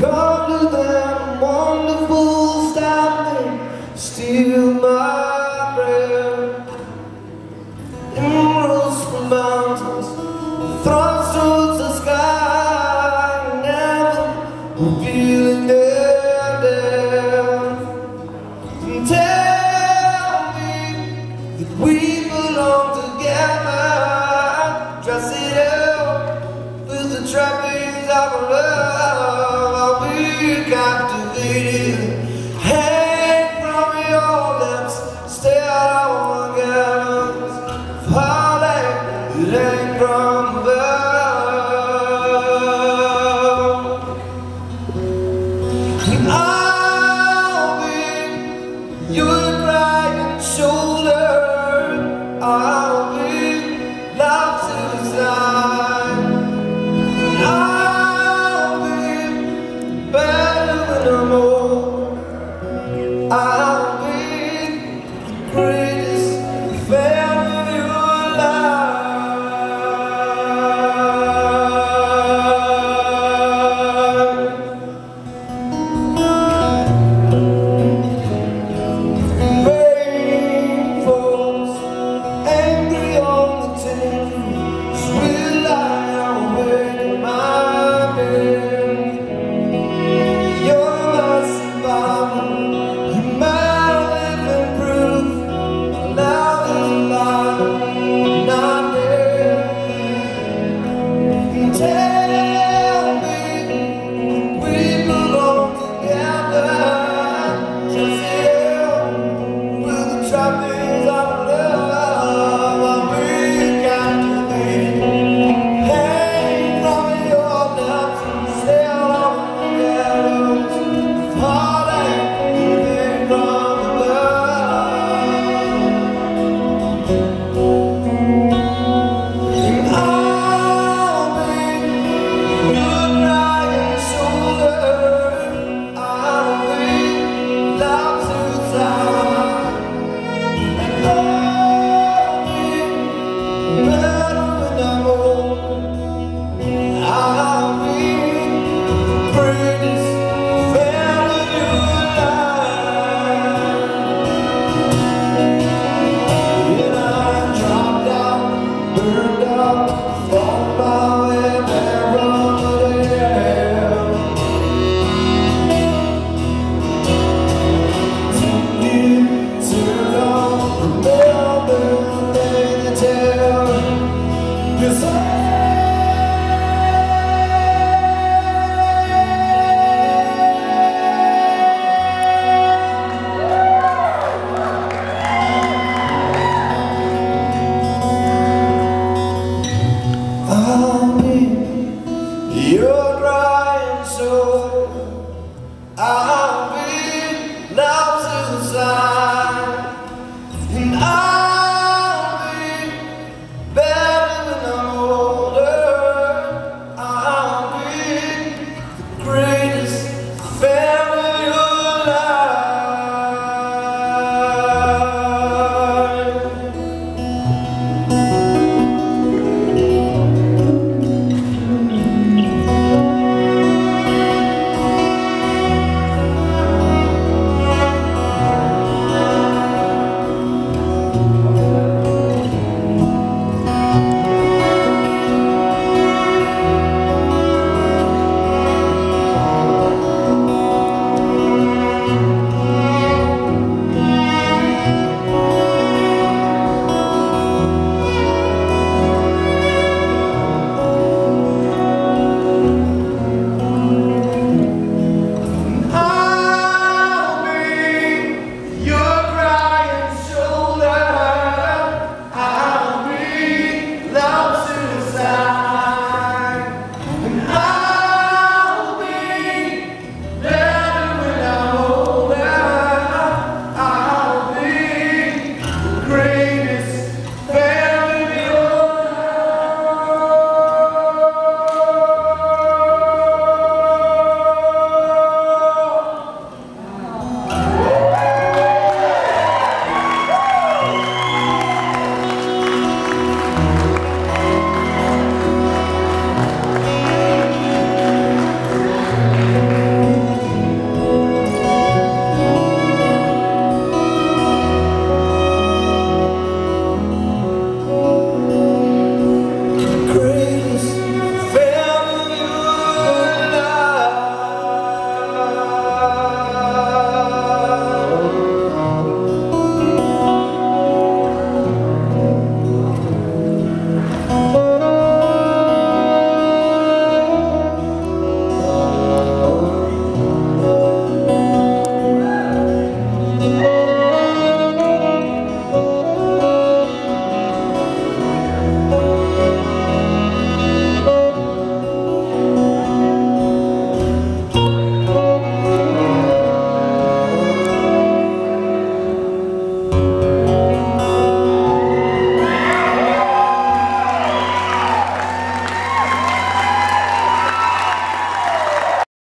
God. I Yeah.